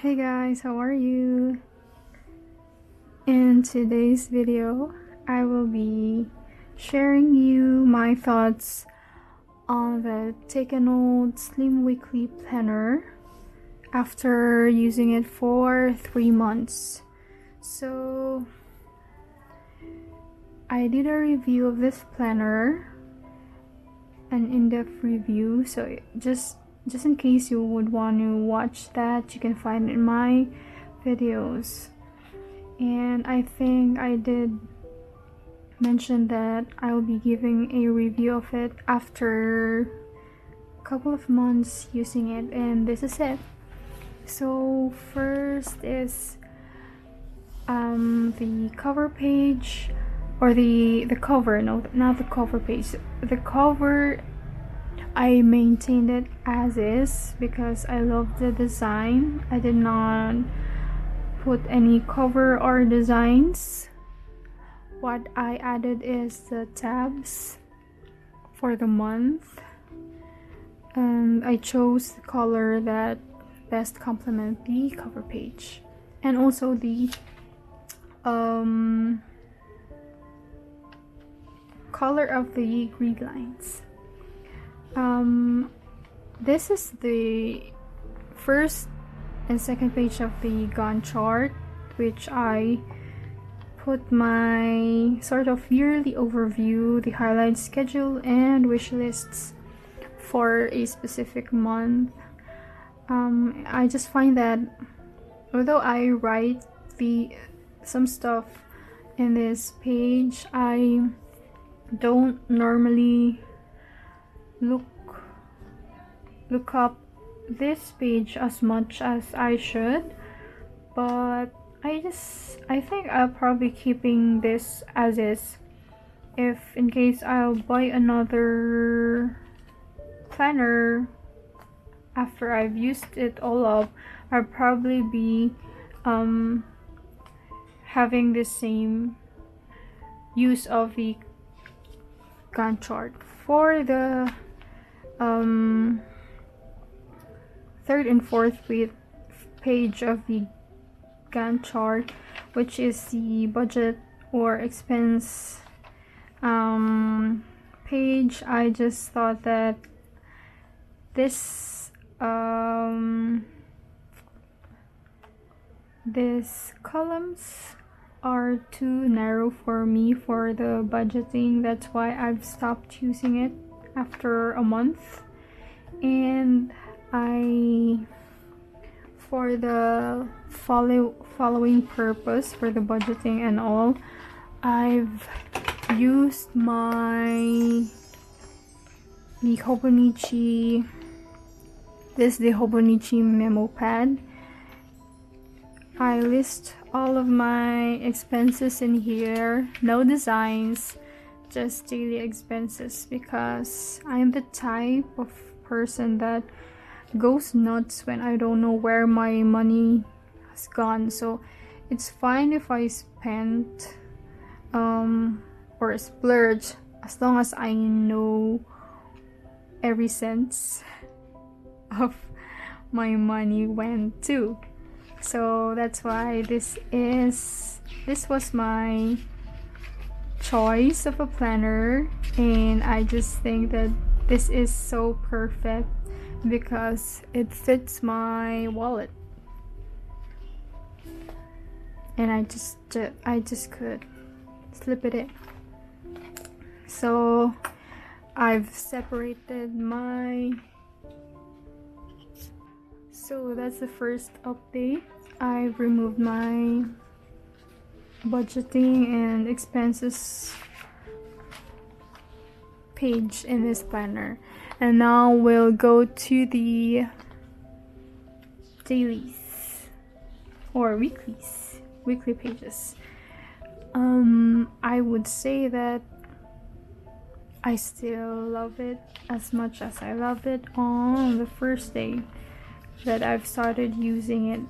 Hey guys, how are you? In today's video, I will be sharing you my thoughts on the Take a Note Slim Weekly Planner after using it for three months. So, I did a review of this planner, an in-depth review. So just just in case you would want to watch that, you can find it in my videos. And I think I did mention that I will be giving a review of it after a couple of months using it, and this is it. So first is um, the cover page or the the cover no not the cover page the cover I maintained it as is because I love the design. I did not put any cover or designs. What I added is the tabs for the month. And I chose the color that best complement the cover page. And also the um color of the grid lines. Um, this is the first and second page of the Gantt chart, which I put my sort of yearly overview, the highlight schedule, and wish lists for a specific month. Um, I just find that although I write the some stuff in this page, I don't normally look look up this page as much as I should but I just I think I'll probably keeping this as is if in case I'll buy another planner after I've used it all up I'll probably be um, having the same use of the Gantt chart. For the um, third and fourth page of the Gantt chart, which is the budget or expense. Um, page, I just thought that this um, this columns are too narrow for me for the budgeting. That's why I've stopped using it after a month. And I for the follow following purpose for the budgeting and all I've used my the Hobonichi this the Hobonichi memo pad. I list all of my expenses in here no designs just daily expenses because I'm the type of person that goes nuts when I don't know where my money has gone. So it's fine if I spend um or splurge as long as I know every cent of my money went to so that's why this is this was my choice of a planner and I just think that this is so perfect because it fits my wallet. And I just I just could slip it in. So I've separated my so that's the first update. I've removed my budgeting and expenses page in this planner and now we'll go to the dailies or weeklies weekly pages um I would say that I still love it as much as I loved it on the first day that I've started using it.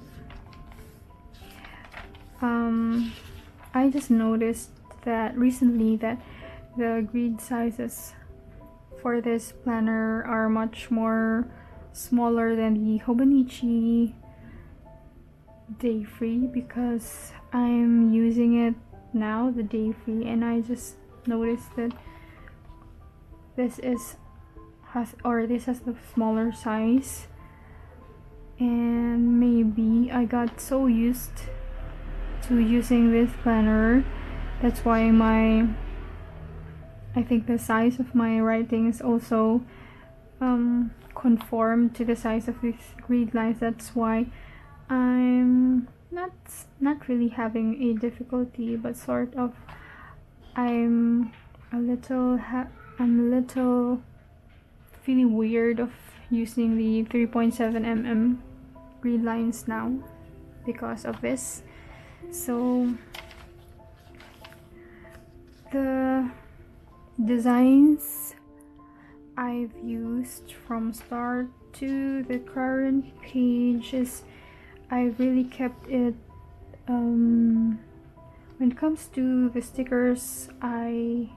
Um, I just noticed that recently that the grid sizes for this planner are much more smaller than the Hobonichi day free because I'm using it now the day free and I just noticed that this is has or this has the smaller size. And maybe I got so used to using this planner. That's why my I think the size of my writing is also um, conform to the size of these grid lines that's why I'm not not really having a difficulty but sort of I'm a little I'm a little feeling weird of using the 3.7 mm grid lines now because of this so the designs I've used from start to the current page is I really kept it um, when it comes to the stickers I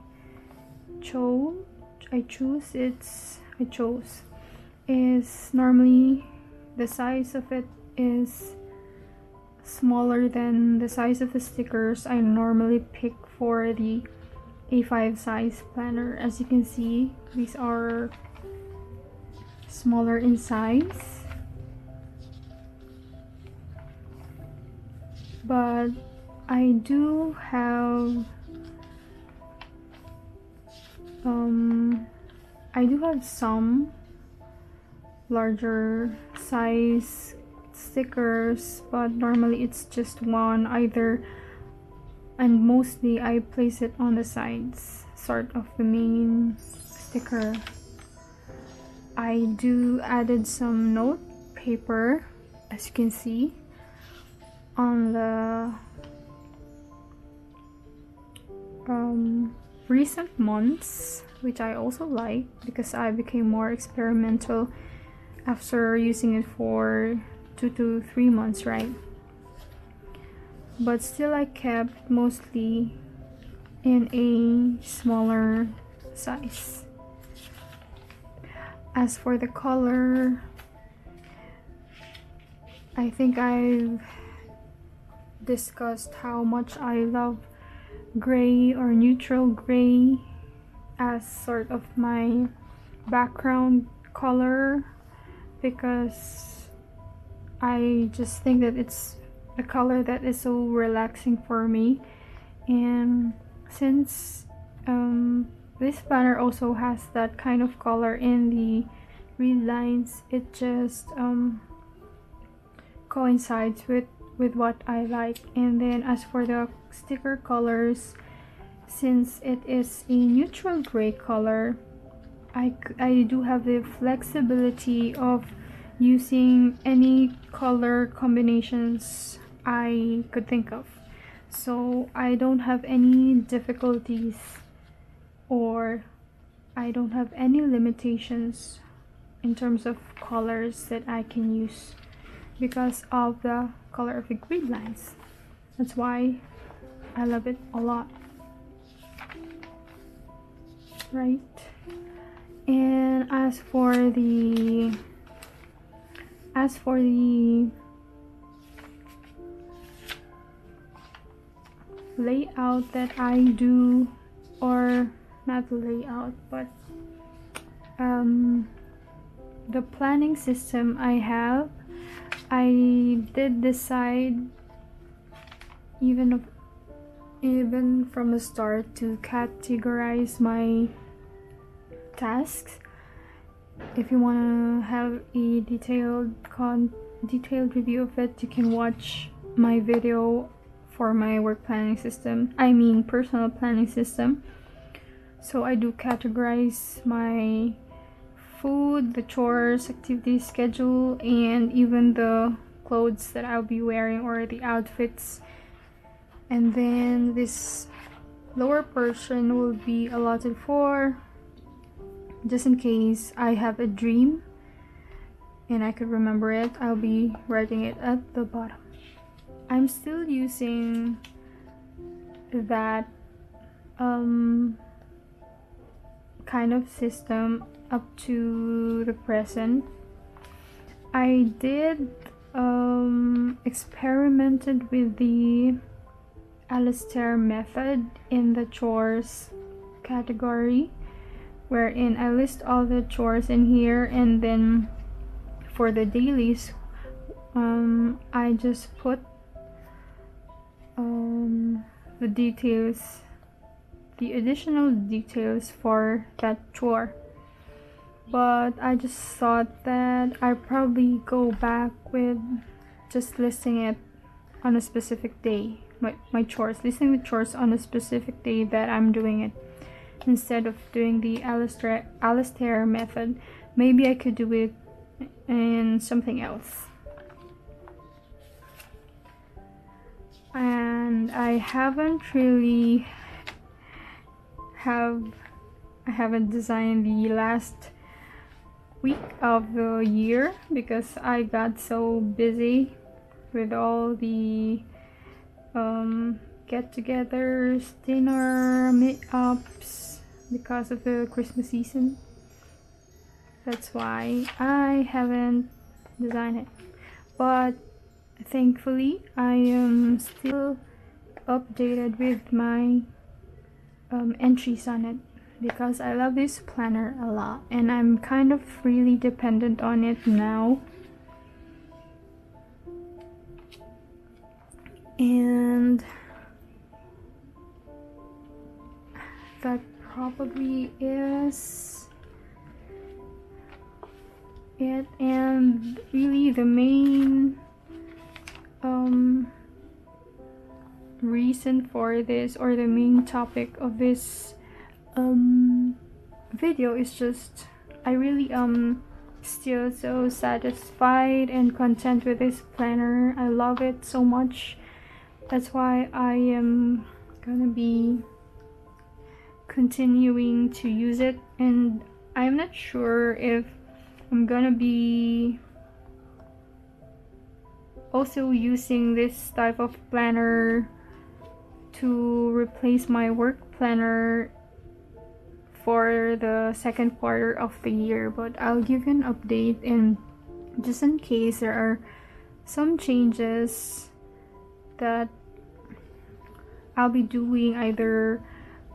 chose I choose it's I chose is normally the size of it is smaller than the size of the stickers. I normally pick for the A5 size planner. As you can see these are smaller in size. But I do have um I do have some larger size stickers but normally it's just one either and mostly I place it on the sides sort of the main sticker. I do added some note paper as you can see on the um, recent months which I also like because I became more experimental after using it for two to three months right? But still I kept mostly in a smaller size. As for the color I think I've discussed how much I love gray or neutral gray as sort of my background color because I just think that it's a color that is so relaxing for me. And since um, this banner also has that kind of color in the green lines it just um, coincides with with what I like. And then as for the sticker colors since it is a neutral gray color I, I do have the flexibility of using any color combinations I could think of. So I don't have any difficulties or I don't have any limitations in terms of colors that I can use because of the color of the grid lines. That's why I love it a lot. Right? And as for the as for the layout that I do or not layout but um, the planning system I have I did decide even even from the start to categorize my tasks if you want to have a detailed con detailed review of it you can watch my video for my work planning system i mean personal planning system so i do categorize my food, the chores, activity schedule, and even the clothes that I'll be wearing or the outfits. And then this lower portion will be allotted for just in case I have a dream and I could remember it, I'll be writing it at the bottom. I'm still using that um, kind of system up to the present I did um, experimented with the Alastair method in the chores category wherein I list all the chores in here and then for the dailies um, I just put um, the details the additional details for that chore. But I just thought that I probably go back with just listing it on a specific day my, my chores listing the chores on a specific day that I'm doing it instead of doing the Alastair, Alastair method. Maybe I could do it in something else. And I haven't really have I haven't designed the last week of the year because I got so busy with all the um, get-togethers, dinner, meetups because of the Christmas season. That's why I haven't designed it. But thankfully, I am still updated with my um, entries on it because I love this planner a lot and I'm kind of really dependent on it now. And that probably is it and really the main um reason for this or the main topic of this um video is just I really um still so satisfied and content with this planner. I love it so much. That's why I am gonna be continuing to use it and I'm not sure if I'm gonna be also using this type of planner to replace my work planner for the second quarter of the year but I'll give an update and just in case there are some changes that I'll be doing either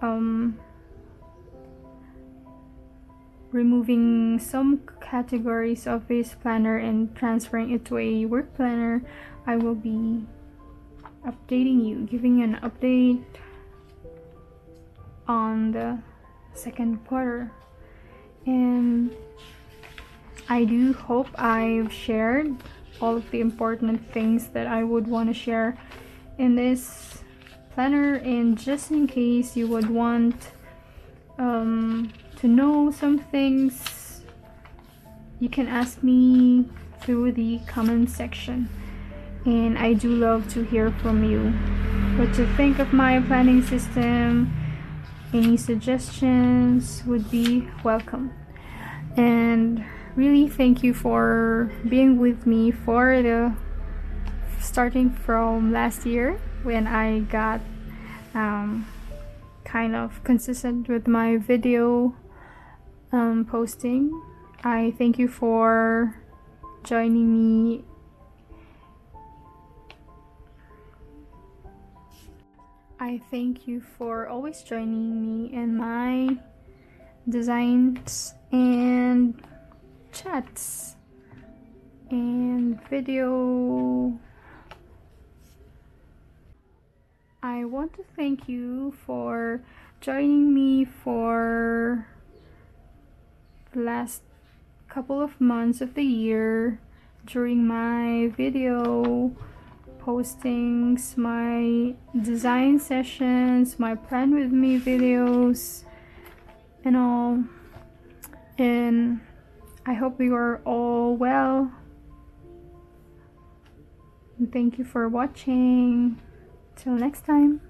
um, removing some categories of this planner and transferring it to a work planner I will be updating you giving an update on the second quarter. And I do hope I've shared all of the important things that I would want to share in this planner. And just in case you would want um, to know some things you can ask me through the comment section. And I do love to hear from you. What you think of my planning system any suggestions would be welcome. And really thank you for being with me for the starting from last year when I got um, kind of consistent with my video um, posting I thank you for joining me I thank you for always joining me in my designs and chats and video. I want to thank you for joining me for last couple of months of the year during my video postings, my design sessions, my plan with me videos, and all. And I hope you are all well. And thank you for watching. Till next time.